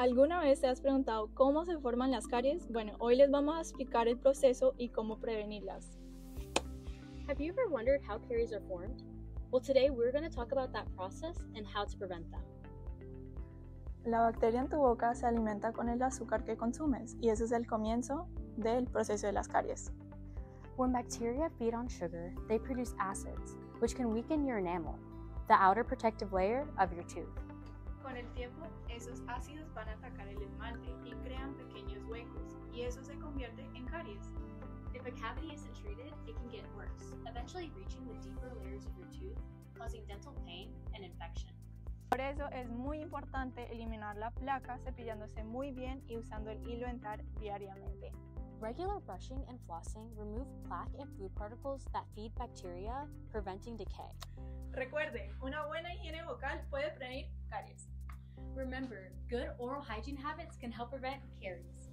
¿Alguna vez te has preguntado cómo se forman las caries? Bueno, hoy les vamos a explicar el proceso y cómo prevenirlas. Have you ever wondered how caries are formed? Well, today we're going to talk about that process and how to prevent them. La bacteria en tu boca se alimenta con el azúcar que consumes y ese es el comienzo del proceso de las caries. When bacteria feed on sugar, they produce acids, which can weaken your enamel, the outer protective layer of your tooth. Con el tiempo, esos ácidos van a atacar el esmalte y crean pequeños huecos, y eso se convierte en caries. If a cavity isn't treated, it can get worse, eventually reaching the deeper layers of your tooth, causing dental pain and infection. Por eso es muy importante eliminar la placa cepillándose muy bien y usando el hilo dental diariamente. Regular brushing and flossing remove plaque and food particles that feed bacteria, preventing decay. Recuerde, una buena higiene vocal puede. Remember, good oral hygiene habits can help prevent caries.